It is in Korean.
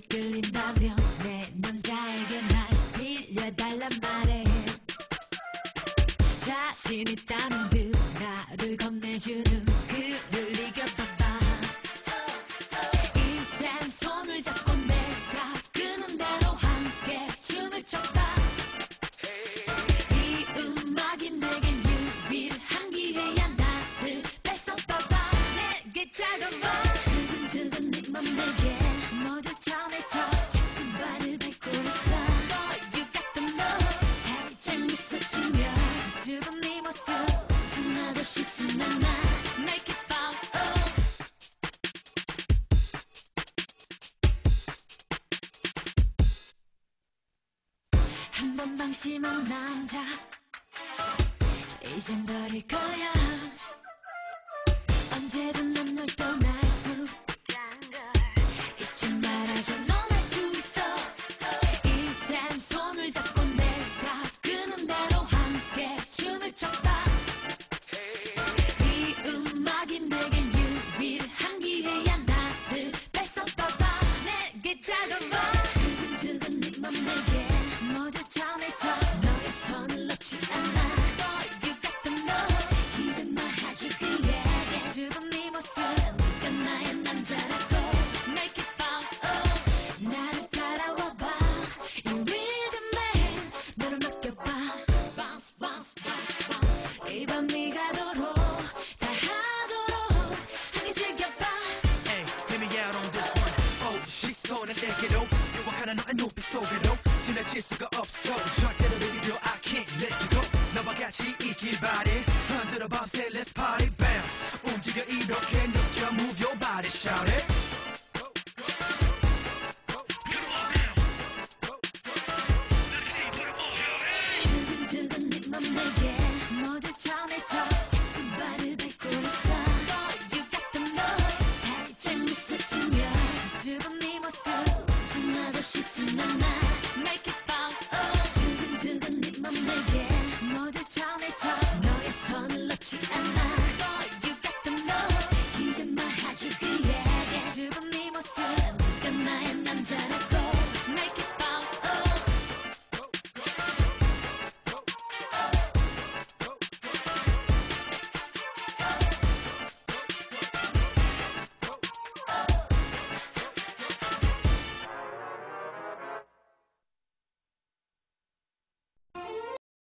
끌린다면 내 남자에게 날 빌려달란 말해 자신 있다는 듯 나를 겁내주는 그를 이겨봐봐. 이젠 손을 잡고 내가 끄는 대로 함께 춤을 춰봐. 이 음악이 내겐 유일한 기회야. 나를 뺏었다봐. 내게 다가와 Oh. 한번 방심한 남자. 이젠 버릴 거야. 난 너의 눈빛 속으로 지나칠 수가 없어 절대로 baby girl I can't let you go 너와 같이 있길 바래 흔들어 밤새 let's party bounce 움직여 이렇게 느껴 move your body shout it 두근두근 na na na